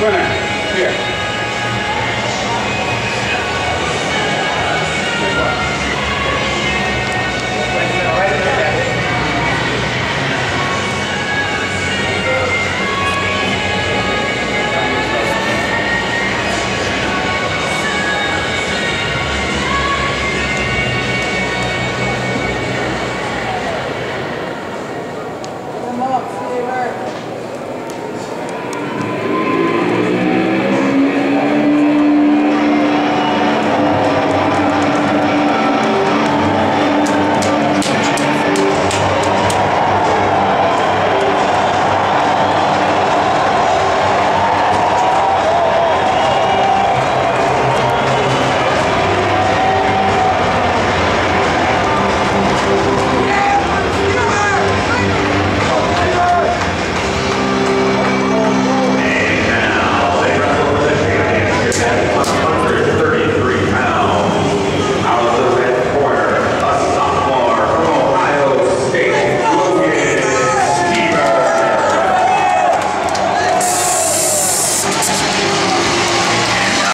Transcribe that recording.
Runner. Here.